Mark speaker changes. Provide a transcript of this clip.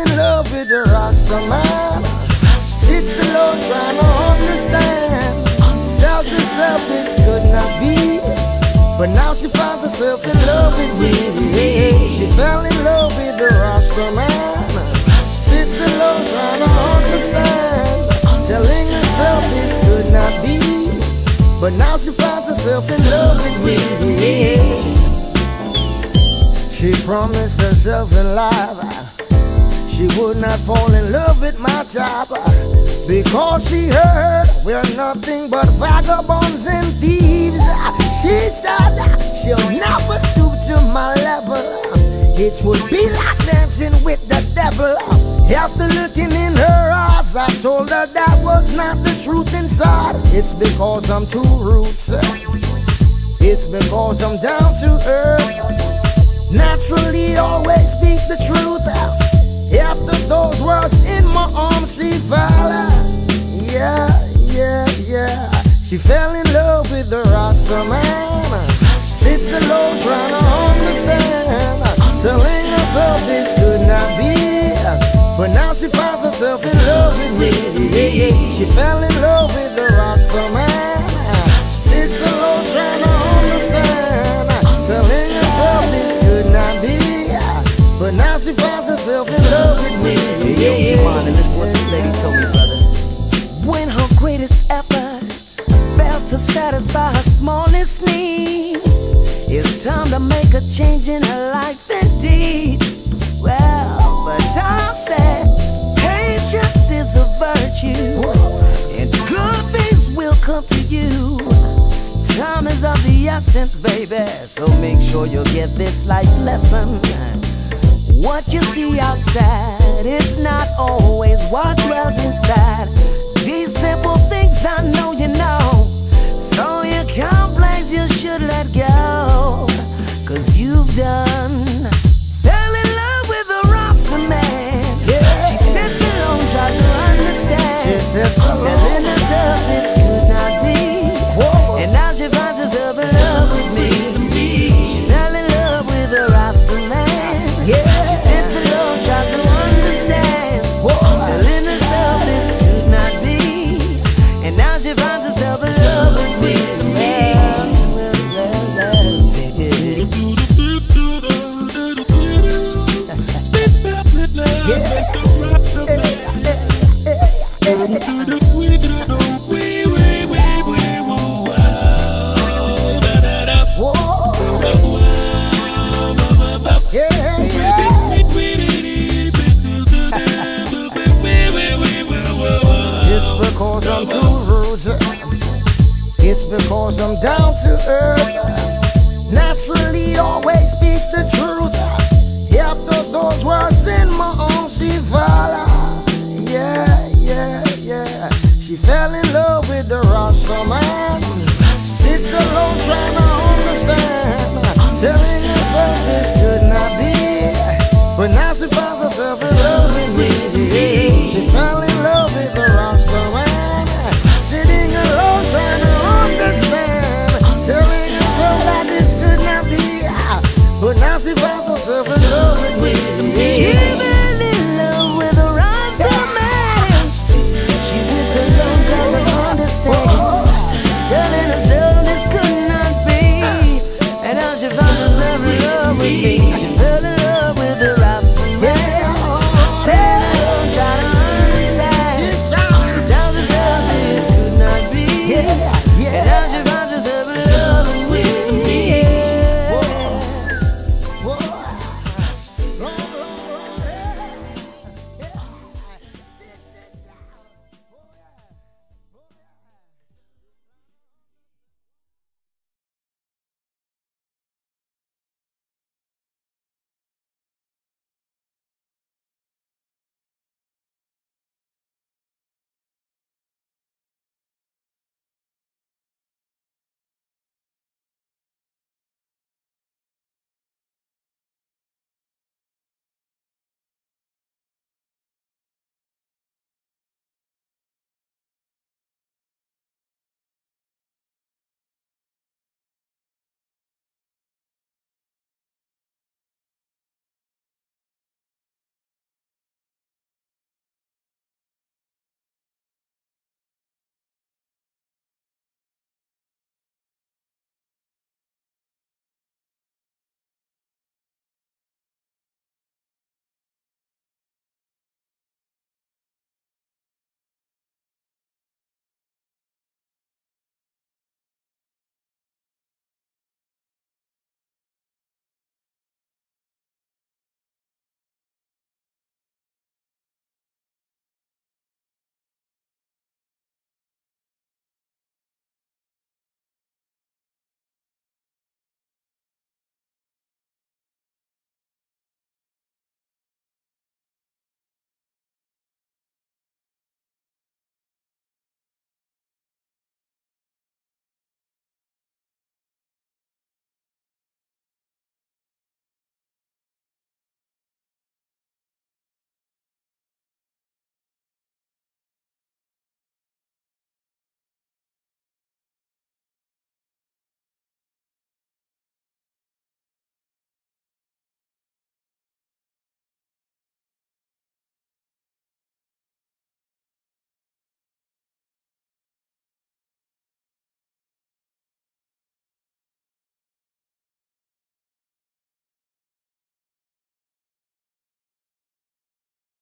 Speaker 1: in love with the Rasta man. It's a long time I understand. Tell yourself this could not be. But now she finds herself in love with me. She fell in love with the Rasta man. It's a long time I understand. Telling herself this could not be. But now she finds herself in love with me. She promised herself in life she would not fall in love with my type because she heard we're nothing but vagabonds and thieves. She said she'll never stoop to my level. It would be like dancing with the devil. After looking in her eyes, I told her that was not the truth inside. It's because I'm too roots. It's because I'm down to earth. Naturally, always speak the truth. After those words in my arms, fell. Yeah, yeah, yeah. She fell in love with the Rasta man. Sits alone trying to understand. Telling herself this could not be. But now she finds herself in love with me. She fell in love with the Rasta man. Sits alone trying understand. Telling herself this could not be. But now she finds herself in love with me. Hey, yo, Iman,
Speaker 2: and this is what this lady told me, brother. When her greatest effort fails to satisfy her smallest needs, it's time to make a change in her life indeed. Well, but time said patience is a virtue, and good things will come to you. Time is of the essence, baby, so make sure you get this life lesson. What you see outside is not always what dwells inside. These simple things I know you know.
Speaker 1: Because I'm too rude. It's because I'm down to earth.